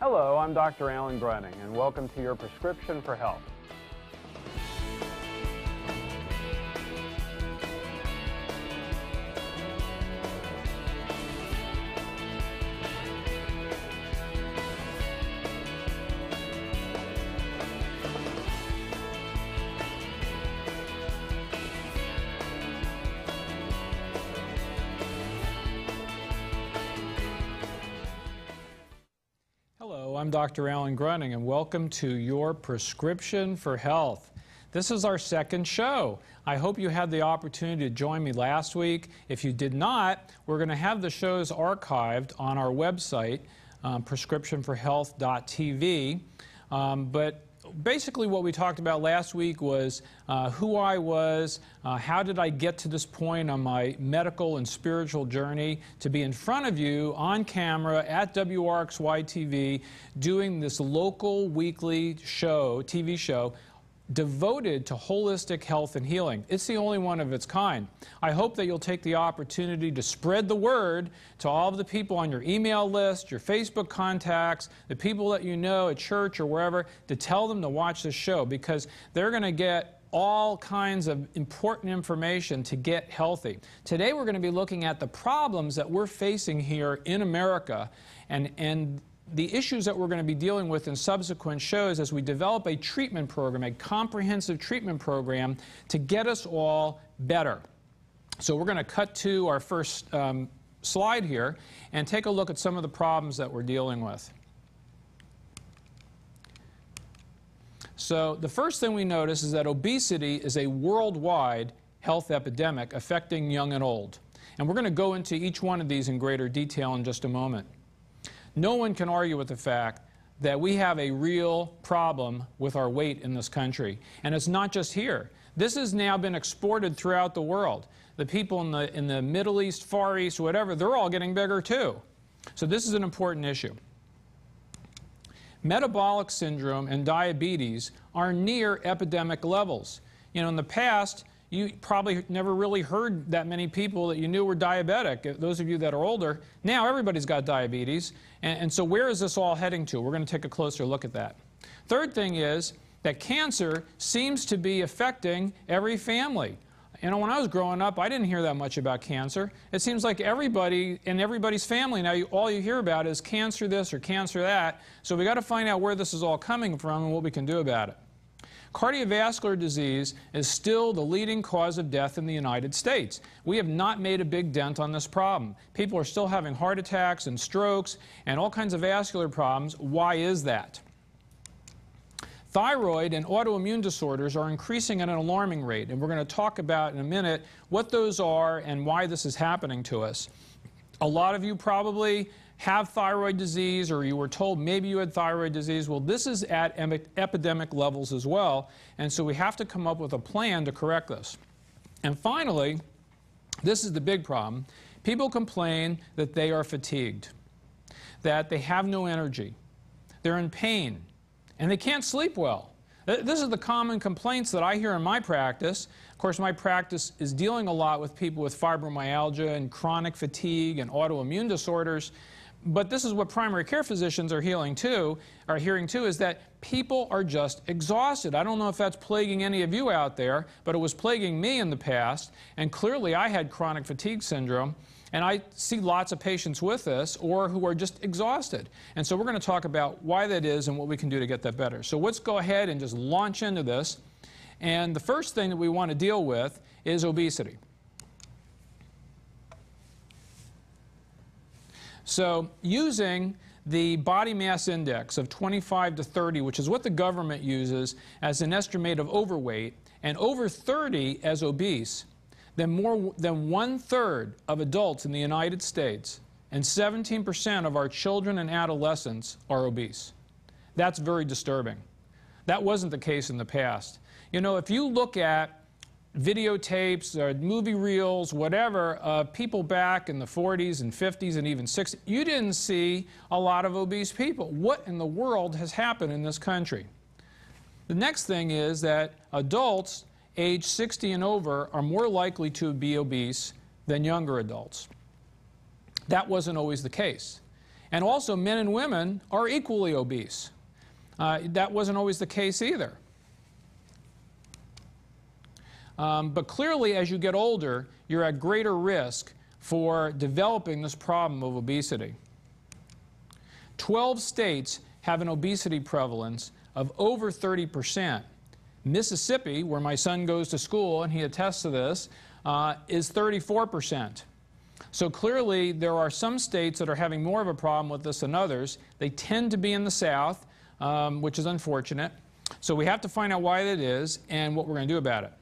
Hello, I'm Dr. Alan Gruning, and welcome to your prescription for health. I'm Dr. Alan Gruning, and welcome to your prescription for health. This is our second show. I hope you had the opportunity to join me last week. If you did not, we're going to have the shows archived on our website, um, prescriptionforhealth.tv. Um, but basically, what we talked about last week was uh, who I was, uh, how did I get to this point on my medical and spiritual journey to be in front of you on camera at WRXY TV doing this local weekly show, TV show devoted to holistic health and healing. It's the only one of its kind. I hope that you'll take the opportunity to spread the word to all of the people on your email list, your Facebook contacts, the people that you know at church or wherever, to tell them to watch this show because they're going to get all kinds of important information to get healthy. Today we're going to be looking at the problems that we're facing here in America and, and the issues that we're going to be dealing with in subsequent shows as we develop a treatment program, a comprehensive treatment program to get us all better. So we're going to cut to our first um, slide here and take a look at some of the problems that we're dealing with. So the first thing we notice is that obesity is a worldwide health epidemic affecting young and old. And we're going to go into each one of these in greater detail in just a moment. No one can argue with the fact that we have a real problem with our weight in this country. And it's not just here. This has now been exported throughout the world. The people in the, in the Middle East, Far East, whatever, they're all getting bigger too. So this is an important issue. Metabolic syndrome and diabetes are near epidemic levels. You know, in the past, you probably never really heard that many people that you knew were diabetic. Uh, those of you that are older, now everybody's got diabetes. And, and so where is this all heading to? We're going to take a closer look at that. Third thing is that cancer seems to be affecting every family. You know, when I was growing up, I didn't hear that much about cancer. It seems like everybody in everybody's family now, you, all you hear about is cancer this or cancer that. So we got to find out where this is all coming from and what we can do about it. Cardiovascular disease is still the leading cause of death in the United States. We have not made a big dent on this problem. People are still having heart attacks and strokes and all kinds of vascular problems. Why is that? Thyroid and autoimmune disorders are increasing at an alarming rate, and we're going to talk about in a minute what those are and why this is happening to us. A lot of you probably have thyroid disease or you were told maybe you had thyroid disease, well, this is at epidemic levels as well. And so we have to come up with a plan to correct this. And finally, this is the big problem. People complain that they are fatigued, that they have no energy, they're in pain, and they can't sleep well. This is the common complaints that I hear in my practice. Of course, my practice is dealing a lot with people with fibromyalgia and chronic fatigue and autoimmune disorders. But this is what primary care physicians are healing too, are hearing too, is that people are just exhausted. I don't know if that's plaguing any of you out there, but it was plaguing me in the past, and clearly I had chronic fatigue syndrome, and I see lots of patients with this or who are just exhausted. And so we're going to talk about why that is and what we can do to get that better. So let's go ahead and just launch into this. And the first thing that we want to deal with is obesity. So using the body mass index of 25 to 30, which is what the government uses as an estimate of overweight, and over 30 as obese, then more than one third of adults in the United States and 17% of our children and adolescents are obese. That's very disturbing. That wasn't the case in the past. You know, if you look at videotapes or movie reels, whatever, of people back in the 40s and 50s and even 60s, you didn't see a lot of obese people. What in the world has happened in this country? The next thing is that adults age 60 and over are more likely to be obese than younger adults. That wasn't always the case. And also, men and women are equally obese. Uh, that wasn't always the case either. Um, but clearly, as you get older, you're at greater risk for developing this problem of obesity. 12 states have an obesity prevalence of over 30 percent. Mississippi, where my son goes to school, and he attests to this, uh, is 34 percent. So clearly, there are some states that are having more of a problem with this than others. They tend to be in the South, um, which is unfortunate. So we have to find out why that is and what we're going to do about it.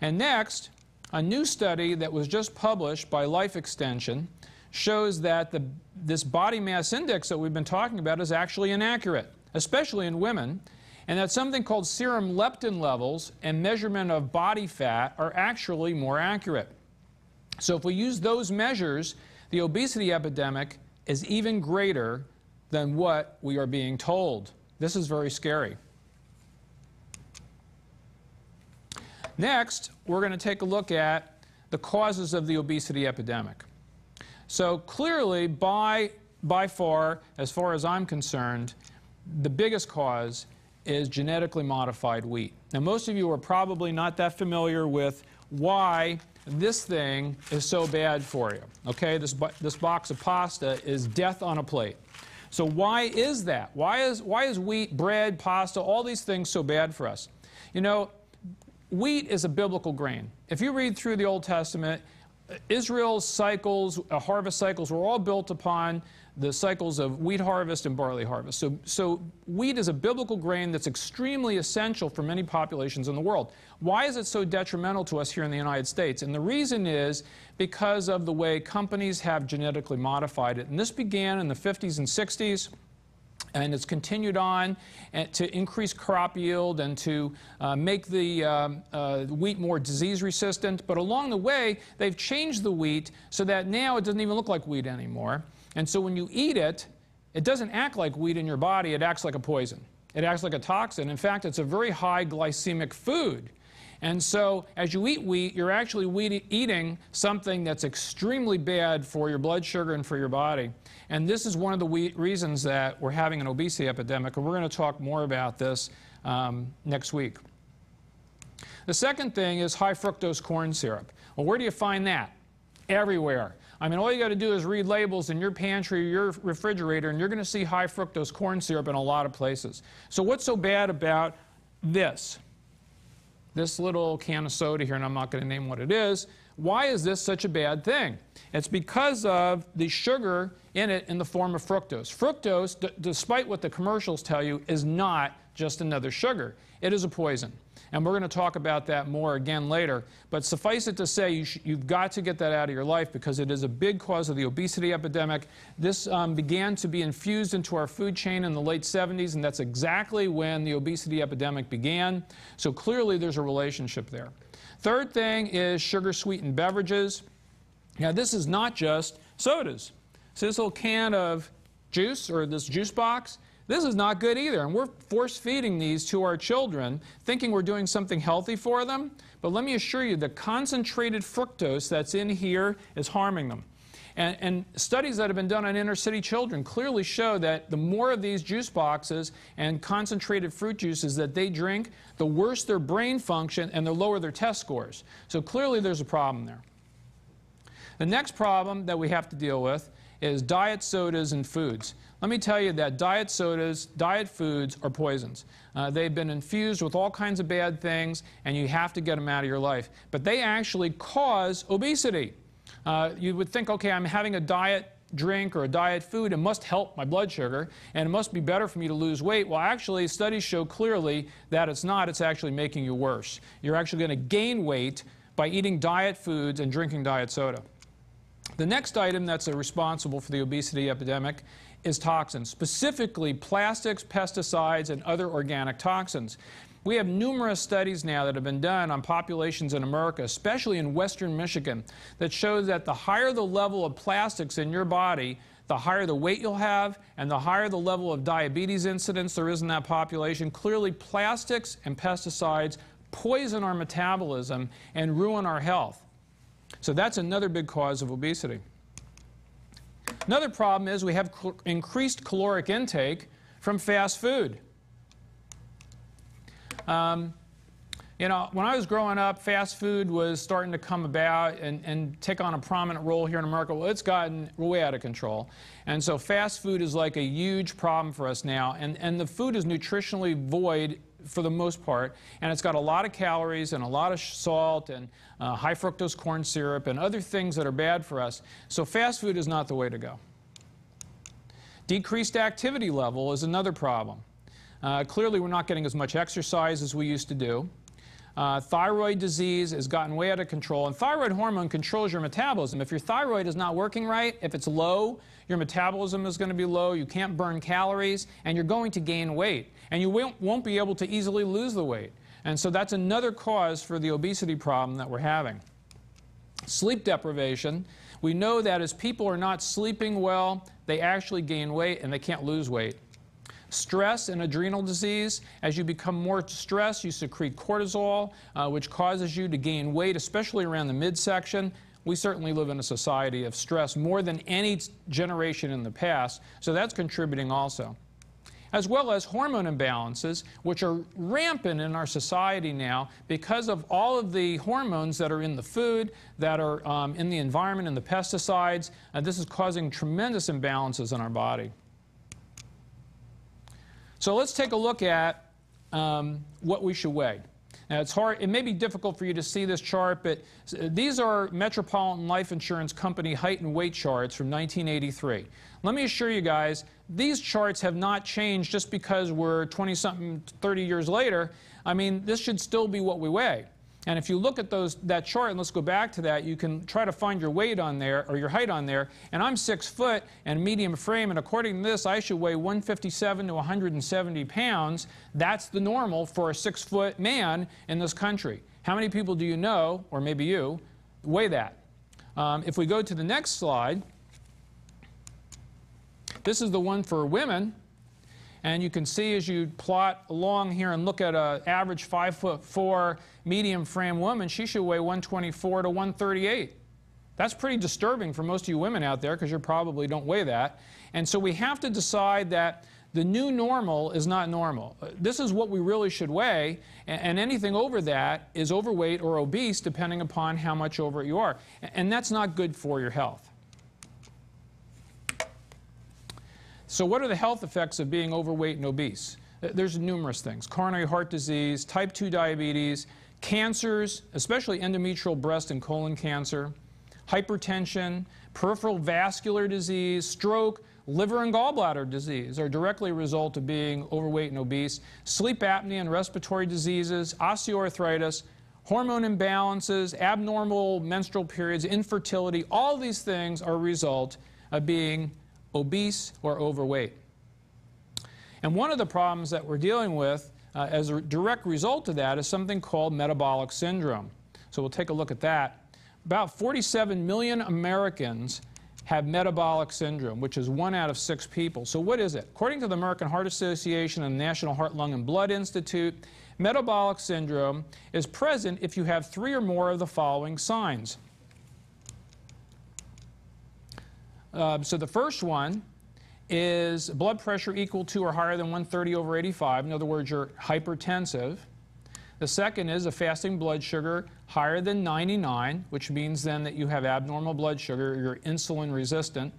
And next, a new study that was just published by Life Extension shows that the, this body mass index that we've been talking about is actually inaccurate, especially in women, and that something called serum leptin levels and measurement of body fat are actually more accurate. So if we use those measures, the obesity epidemic is even greater than what we are being told. This is very scary. Next, we're going to take a look at the causes of the obesity epidemic. So clearly, by, by far, as far as I'm concerned, the biggest cause is genetically modified wheat. Now, most of you are probably not that familiar with why this thing is so bad for you. Okay, this, this box of pasta is death on a plate. So why is that? Why is, why is wheat, bread, pasta, all these things so bad for us? You know, wheat is a biblical grain. If you read through the Old Testament, Israel's cycles, uh, harvest cycles, were all built upon the cycles of wheat harvest and barley harvest. So, so wheat is a biblical grain that's extremely essential for many populations in the world. Why is it so detrimental to us here in the United States? And the reason is because of the way companies have genetically modified it. And this began in the 50s and 60s and it's continued on eh, to increase crop yield and to uh, make the um, uh, wheat more disease resistant. But along the way, they've changed the wheat so that now it doesn't even look like wheat anymore. And so when you eat it, it doesn't act like wheat in your body, it acts like a poison. It acts like a toxin. In fact, it's a very high glycemic food. And so as you eat wheat, you're actually eating something that's extremely bad for your blood sugar and for your body. And this is one of the reasons that we're having an obesity epidemic, and we're going to talk more about this um, next week. The second thing is high fructose corn syrup. Well, where do you find that? Everywhere. I mean, all you got to do is read labels in your pantry or your refrigerator, and you're going to see high fructose corn syrup in a lot of places. So, what's so bad about this? This little can of soda here, and I'm not going to name what it is. Why is this such a bad thing? It's because of the sugar in it in the form of fructose. Fructose, despite what the commercials tell you, is not just another sugar. It is a poison. And we're going to talk about that more again later. But suffice it to say, you have got to get that out of your life because it is a big cause of the obesity epidemic. This um, began to be infused into our food chain in the late 70s, and that's exactly when the obesity epidemic began. So clearly, there's a relationship there. Third thing is sugar sweetened beverages. Now, this is not just sodas. So, this little can of juice or this juice box, this is not good either. And we're force feeding these to our children, thinking we're doing something healthy for them. But let me assure you, the concentrated fructose that's in here is harming them. And, and, studies that have been done on inner city children clearly show that the more of these juice boxes and concentrated fruit juices that they drink, the worse their brain function and the lower their test scores. So clearly there's a problem there. The next problem that we have to deal with is diet sodas and foods. Let me tell you that diet sodas, diet foods are poisons. Uh, they've been infused with all kinds of bad things, and you have to get them out of your life. But they actually cause obesity. Uh, you would think, okay, I'm having a diet drink or a diet food, it must help my blood sugar, and it must be better for me to lose weight. Well, actually, studies show clearly that it's not. It's actually making you worse. You're actually going to gain weight by eating diet foods and drinking diet soda. The next item that's responsible for the obesity epidemic is toxins, specifically plastics, pesticides, and other organic toxins. We have numerous studies now that have been done on populations in America, especially in western Michigan, that show that the higher the level of plastics in your body, the higher the weight you'll have, and the higher the level of diabetes incidence there is in that population. Clearly, plastics and pesticides poison our metabolism and ruin our health. So that's another big cause of obesity. Another problem is we have increased caloric intake from fast food. Um, you know, when I was growing up, fast food was starting to come about and, and take on a prominent role here in America. Well, it's gotten way out of control. And so fast food is like a huge problem for us now. And, and the food is nutritionally void for the most part. And it's got a lot of calories and a lot of salt and uh, high fructose corn syrup and other things that are bad for us. So fast food is not the way to go. Decreased activity level is another problem. Uh, clearly, we're not getting as much exercise as we used to do. Uh, thyroid disease has gotten way out of control. And thyroid hormone controls your metabolism. If your thyroid is not working right, if it's low, your metabolism is going to be low, you can't burn calories, and you're going to gain weight. And you won't, won't be able to easily lose the weight. And so that's another cause for the obesity problem that we're having. Sleep deprivation. We know that as people are not sleeping well, they actually gain weight and they can't lose weight. Stress and adrenal disease. As you become more stressed, you secrete cortisol, uh, which causes you to gain weight, especially around the midsection. We certainly live in a society of stress more than any generation in the past, so that's contributing also. As well as hormone imbalances, which are rampant in our society now because of all of the hormones that are in the food, that are um, in the environment, and the pesticides. And this is causing tremendous imbalances in our body. So let's take a look at um, what we should weigh. Now, it's hard, it may be difficult for you to see this chart, but these are Metropolitan Life Insurance Company height and weight charts from 1983. Let me assure you guys, these charts have not changed just because we're 20 something, 30 years later. I mean, this should still be what we weigh. And if you look at those, that chart, and let's go back to that, you can try to find your weight on there, or your height on there. And I'm six foot and medium frame, and according to this, I should weigh 157 to 170 pounds. That's the normal for a six foot man in this country. How many people do you know, or maybe you, weigh that? Um, if we go to the next slide, this is the one for women. And you can see as you plot along here and look at an average 5 foot 4 medium frame woman, she should weigh 124 to 138. That's pretty disturbing for most of you women out there because you probably don't weigh that. And so we have to decide that the new normal is not normal. This is what we really should weigh, and anything over that is overweight or obese depending upon how much over you are. And that's not good for your health. So what are the health effects of being overweight and obese? There's numerous things. Coronary heart disease, type 2 diabetes, cancers, especially endometrial breast and colon cancer, hypertension, peripheral vascular disease, stroke, liver and gallbladder disease are directly a result of being overweight and obese, sleep apnea and respiratory diseases, osteoarthritis, hormone imbalances, abnormal menstrual periods, infertility, all these things are a result of being obese or overweight. And one of the problems that we're dealing with uh, as a direct result of that is something called metabolic syndrome. So we'll take a look at that. About 47 million Americans have metabolic syndrome, which is one out of six people. So what is it? According to the American Heart Association and the National Heart, Lung, and Blood Institute, metabolic syndrome is present if you have three or more of the following signs. Uh, so the first one is blood pressure equal to or higher than 130 over 85. In other words, you're hypertensive. The second is a fasting blood sugar higher than 99, which means then that you have abnormal blood sugar, you're insulin resistant.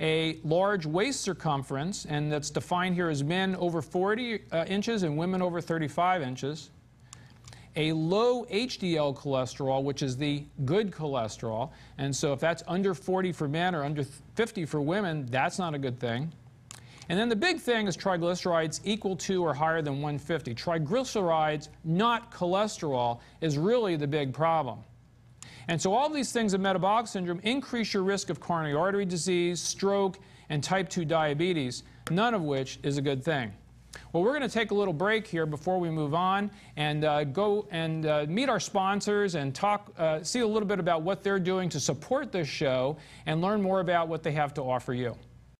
A large waist circumference, and that's defined here as men over 40 uh, inches and women over 35 inches a low HDL cholesterol, which is the good cholesterol. And so if that's under 40 for men or under 50 for women, that's not a good thing. And then the big thing is triglycerides equal to or higher than 150. Triglycerides, not cholesterol, is really the big problem. And so all these things of metabolic syndrome increase your risk of coronary artery disease, stroke, and type 2 diabetes, none of which is a good thing. Well, we're going to take a little break here before we move on and uh, go and uh, meet our sponsors and talk, uh, see a little bit about what they're doing to support this show and learn more about what they have to offer you.